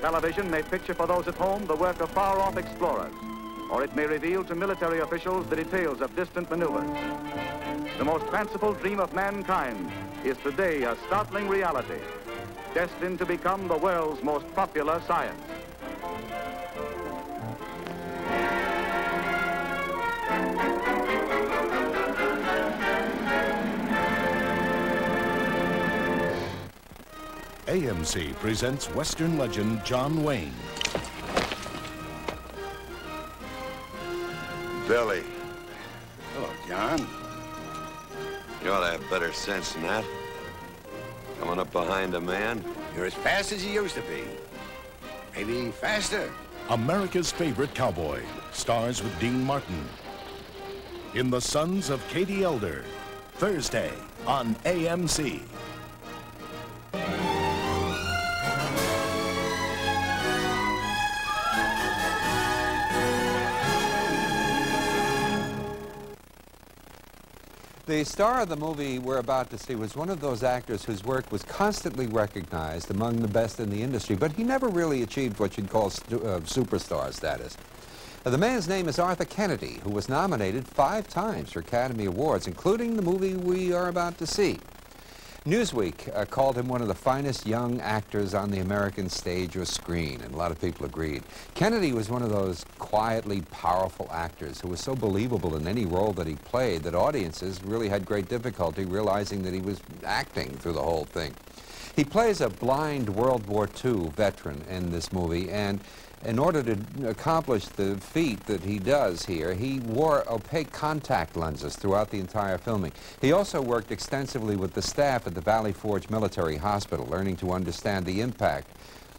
Television may picture for those at home the work of far-off explorers, or it may reveal to military officials the details of distant maneuvers. The most fanciful dream of mankind is today a startling reality, destined to become the world's most popular science. AMC presents Western legend John Wayne. Billy. Hello, John. You ought to have better sense than that. Coming up behind a man. You're as fast as you used to be. Maybe faster. America's favorite cowboy stars with Dean Martin. In The Sons of Katie Elder, Thursday on AMC. The star of the movie we're about to see was one of those actors whose work was constantly recognized among the best in the industry, but he never really achieved what you'd call uh, superstar status. Now, the man's name is Arthur Kennedy, who was nominated five times for Academy Awards, including the movie we are about to see. Newsweek uh, called him one of the finest young actors on the American stage or screen, and a lot of people agreed. Kennedy was one of those quietly powerful actors who was so believable in any role that he played that audiences really had great difficulty realizing that he was acting through the whole thing. He plays a blind World War II veteran in this movie, and in order to accomplish the feat that he does here, he wore opaque contact lenses throughout the entire filming. He also worked extensively with the staff at the Valley Forge Military Hospital, learning to understand the impact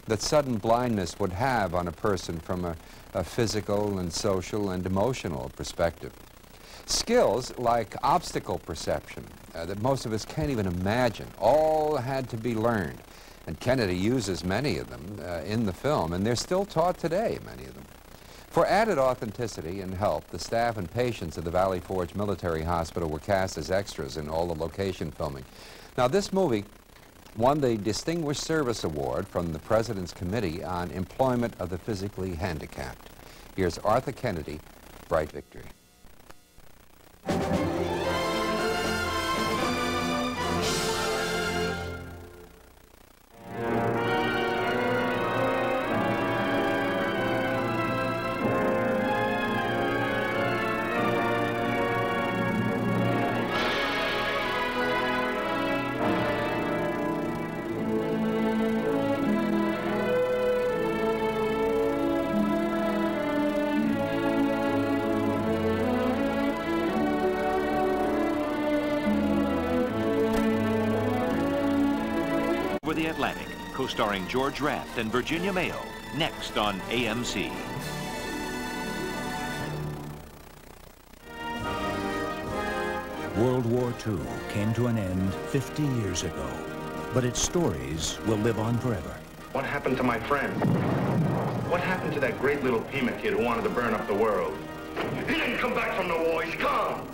that sudden blindness would have on a person from a, a physical and social and emotional perspective. Skills like obstacle perception uh, that most of us can't even imagine all had to be learned. And Kennedy uses many of them uh, in the film, and they're still taught today, many of them. For added authenticity and help, the staff and patients of the Valley Forge Military Hospital were cast as extras in all the location filming. Now, this movie won the Distinguished Service Award from the President's Committee on Employment of the Physically Handicapped. Here's Arthur Kennedy, Bright Victory. Atlantic, co-starring George Raft and Virginia Mayo, next on AMC. World War II came to an end 50 years ago, but its stories will live on forever. What happened to my friend? What happened to that great little Pima kid who wanted to burn up the world? He didn't come back from the war. He's gone.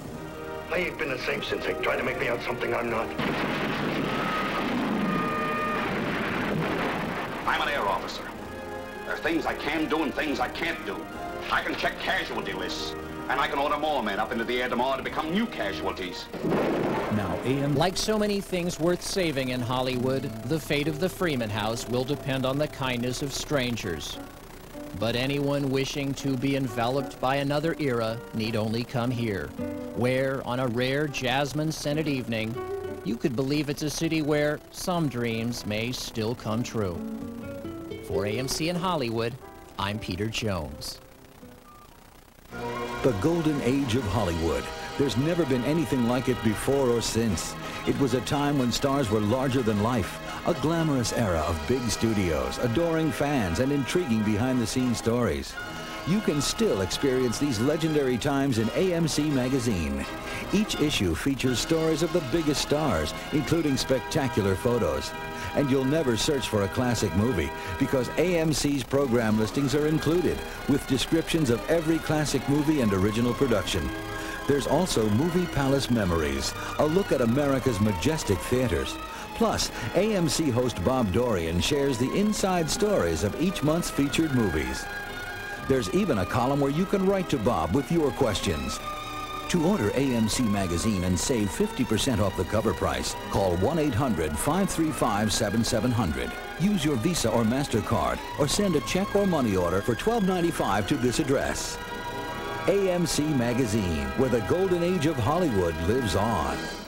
I ain't been the same since they tried to make me out something I'm not. I'm an air officer. There are things I can do and things I can't do. I can check casualty lists, and I can order more men up into the air tomorrow to become new casualties. Now, AM... Like so many things worth saving in Hollywood, the fate of the Freeman House will depend on the kindness of strangers. But anyone wishing to be enveloped by another era need only come here, where, on a rare jasmine-scented evening, you could believe it's a city where some dreams may still come true. For AMC in Hollywood, I'm Peter Jones. The golden age of Hollywood. There's never been anything like it before or since. It was a time when stars were larger than life, a glamorous era of big studios, adoring fans, and intriguing behind-the-scenes stories. You can still experience these legendary times in AMC Magazine. Each issue features stories of the biggest stars, including spectacular photos. And you'll never search for a classic movie because AMC's program listings are included with descriptions of every classic movie and original production. There's also Movie Palace Memories, a look at America's majestic theaters, Plus, AMC host Bob Dorian shares the inside stories of each month's featured movies. There's even a column where you can write to Bob with your questions. To order AMC Magazine and save 50% off the cover price, call 1-800-535-7700. Use your Visa or MasterCard or send a check or money order for $12.95 to this address. AMC Magazine, where the golden age of Hollywood lives on.